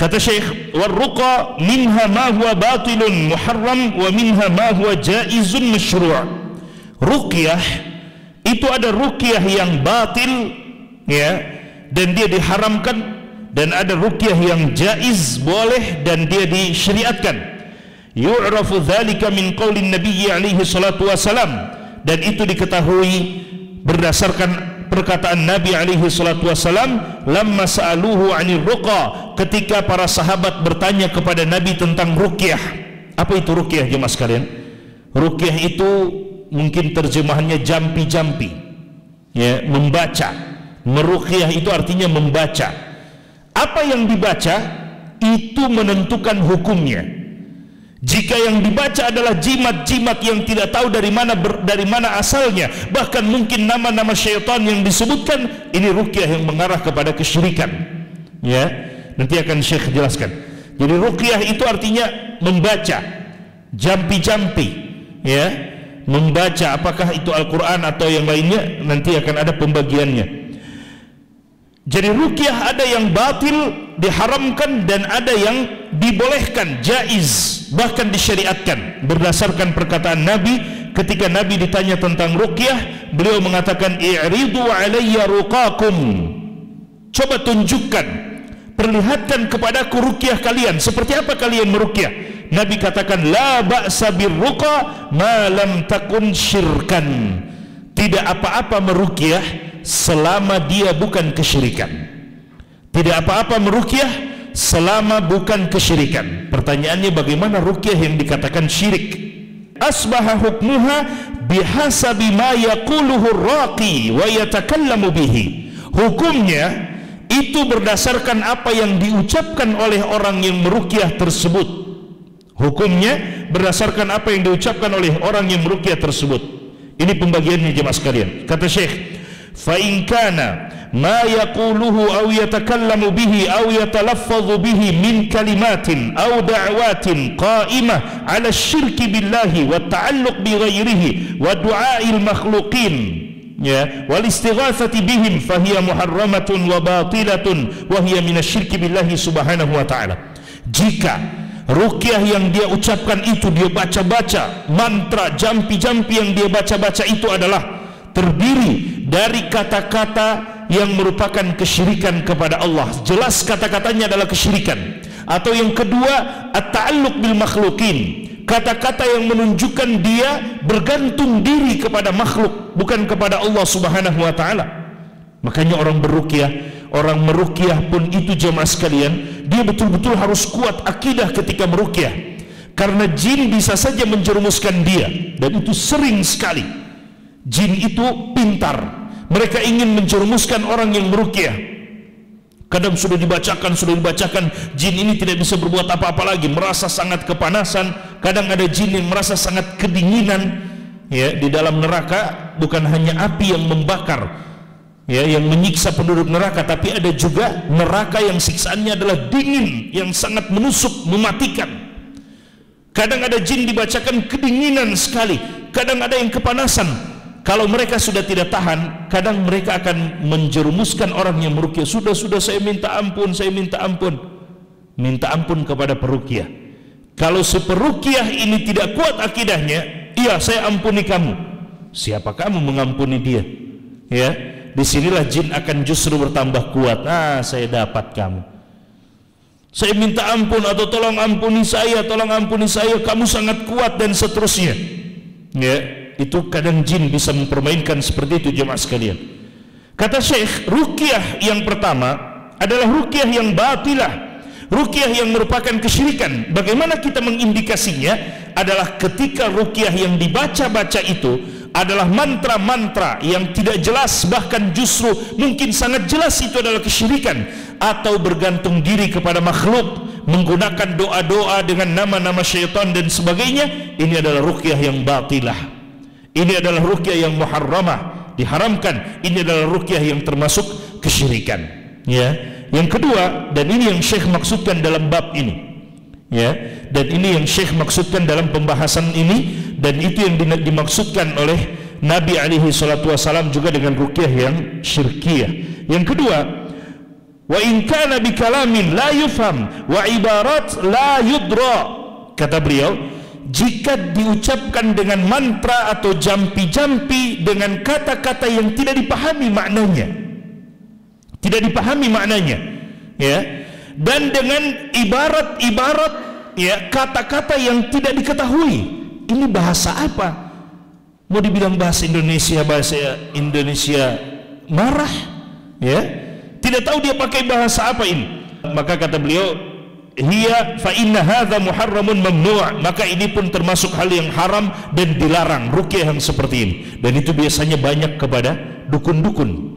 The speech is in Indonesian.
kata Syekh warruqa minha ma huwa batilun muharram wa minha ma huwa jaizun masyru' ruqyah itu ada ruqyah yang batil ya dan dia diharamkan dan ada ruqyah yang jaiz boleh dan dia disyariatkan. Yu'rafu dzalika min qaulin nabiy alaihi salatu wasalam dan itu diketahui berdasarkan perkataan Nabi alaihi salatu wasalam lamma sa'aluhu 'anil ruqa ketika para sahabat bertanya kepada Nabi tentang ruqyah. Apa itu ruqyah jemaah sekalian? Ruqyah itu mungkin terjemahannya jampi-jampi. Ya membaca. Meruqyah itu artinya membaca. Apa yang dibaca itu menentukan hukumnya jika yang dibaca adalah jimat-jimat yang tidak tahu dari mana ber, dari mana asalnya, bahkan mungkin nama-nama syaitan yang disebutkan, ini ruqyah yang mengarah kepada kesyirikan. Ya, nanti akan Syekh jelaskan. Jadi ruqyah itu artinya membaca, jampi-jampi, ya, membaca apakah itu Al-Qur'an atau yang lainnya, nanti akan ada pembagiannya. Jadi ruqyah ada yang batil diharamkan dan ada yang dibolehkan jaiz bahkan disyariatkan. Berdasarkan perkataan Nabi ketika Nabi ditanya tentang ruqyah beliau mengatakan i'ridu alayya ruqakum coba tunjukkan perlihatkan kepadaku ruqyah kalian. Seperti apa kalian meruqyah Nabi katakan la ba'sa birruqa ma lam takun syirkan. Tidak apa-apa meruqyah selama dia bukan kesyirikan. Tidak apa-apa merukyah selama bukan kesyirikan. Pertanyaannya bagaimana rukyah yang dikatakan syirik? Asbaha hukmuha bihasabi ma yaquluhu raqi wa yatakallamu bihi. Hukumnya itu berdasarkan apa yang diucapkan oleh orang yang merukyah tersebut. Hukumnya berdasarkan apa yang diucapkan oleh orang yang merukyah tersebut. Ini pembagiannya jemaah sekalian. Kata Syekh فإن كان ما يقوله أو يتكلم به أو يتلفظ به من كلمات أو دعوات قائمة على الشرك بالله والتعلق بغيره ودعاء المخلوقين والاستغاثة بهم فهي makhluqin ya وهي من الشرك بالله سبحانه وتعالى. jika Rukyah yang dia ucapkan itu dia baca-baca mantra jampi-jampi yang dia baca-baca itu adalah terdiri dari kata-kata yang merupakan kesyirikan kepada Allah. Jelas kata-katanya adalah kesyirikan. Atau yang kedua at-ta'alluq bil makhlukin kata-kata yang menunjukkan dia bergantung diri kepada makhluk bukan kepada Allah Subhanahu wa taala. Makanya orang berukyah orang merukyah pun itu jemaah sekalian dia betul-betul harus kuat akidah ketika merukyah karena jin bisa saja menjerumuskan dia dan itu sering sekali. Jin itu pintar. Mereka ingin menjerumuskan orang yang merukyah. Kadang sudah dibacakan, sudah dibacakan, jin ini tidak bisa berbuat apa-apa lagi, merasa sangat kepanasan. Kadang ada jin yang merasa sangat kedinginan. Ya, di dalam neraka bukan hanya api yang membakar, ya, yang menyiksa penduduk neraka, tapi ada juga neraka yang siksaannya adalah dingin, yang sangat menusuk, mematikan. Kadang ada jin dibacakan kedinginan sekali, kadang ada yang kepanasan, kalau mereka sudah tidak tahan kadang mereka akan menjerumuskan orang yang merukyah. Sudah sudah saya minta ampun saya minta ampun. Minta ampun kepada perukyah. Kalau si perukyah ini tidak kuat akidahnya iya saya ampuni kamu. Siapa kamu mengampuni dia? Ya di sinilah jin akan justru bertambah kuat. Ah saya dapat kamu. Saya minta ampun atau tolong ampuni saya tolong ampuni saya. Kamu sangat kuat dan seterusnya. Ya itu kadang jin bisa mempermainkan seperti itu jemaah sekalian. Kata Syekh rukyah yang pertama adalah rukyah yang batilah. Rukyah yang merupakan kesyirikan. Bagaimana kita mengindikasinya adalah ketika rukyah yang dibaca-baca itu adalah mantra-mantra yang tidak jelas bahkan justru mungkin sangat jelas itu adalah kesyirikan. Atau bergantung diri kepada makhluk menggunakan doa-doa dengan nama-nama syaitan dan sebagainya ini adalah rukyah yang batilah ini adalah rukyah yang muharramah, diharamkan. Ini adalah rukyah yang termasuk kesyirikan. Ya. Yang kedua, dan ini yang Syekh maksudkan dalam bab ini. Ya, dan ini yang Syekh maksudkan dalam pembahasan ini dan itu yang dimaksudkan oleh Nabi alaihi salatu wasalam juga dengan rukyah yang syirkiyah. Yang kedua, wa in kana kalamin la yufham wa ibarat la yudra kata beliau jika diucapkan dengan mantra atau jampi-jampi dengan kata-kata yang tidak dipahami maknanya. Tidak dipahami maknanya ya. Dan dengan ibarat-ibarat ya kata-kata yang tidak diketahui. Ini bahasa apa? Mau dibilang bahasa Indonesia bahasa Indonesia marah ya. Tidak tahu dia pakai bahasa apa ini. Maka kata beliau hiya fa inna hadza muharramun mamnu' maka ini pun termasuk hal yang haram dan dilarang. Ruqyah yang seperti ini. Dan itu biasanya banyak kepada dukun-dukun